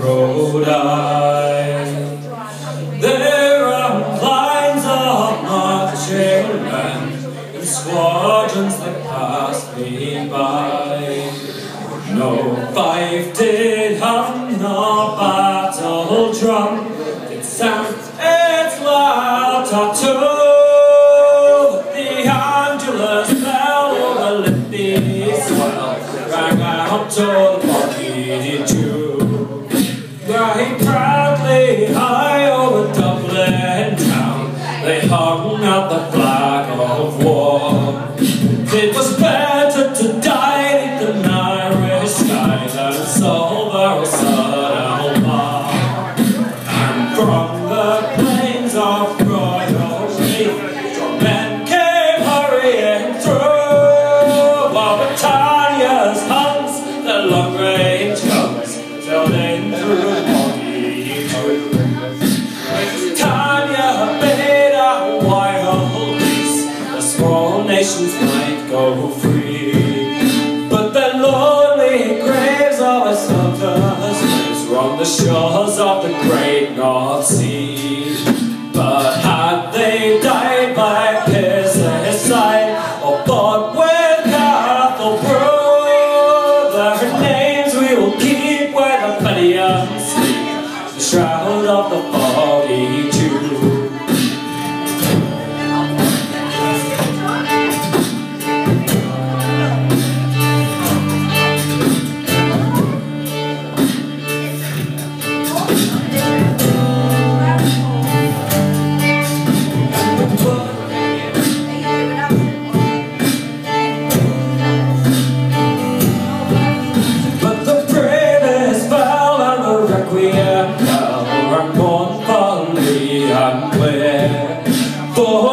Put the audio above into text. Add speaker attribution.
Speaker 1: Rhode Island. There are lines of marching men and squadrons that pass me by. No fife did hum, no battle drum did sound its loud tattoo. The Angelus bell over Liffey swell rang out to war. It was better to die than Irish sky than silver sun bar. And from the plains of royalty, men came hurrying through. While Britannia's huns, the long range guns, sailed in through nations might go free. But the lonely graves of our soldiers were on the shores of the great North Sea. But had they died by Pearse's side, or fought with Cathal Brugha, their names we will keep where the Fenians sleep, the shroud of the foggy For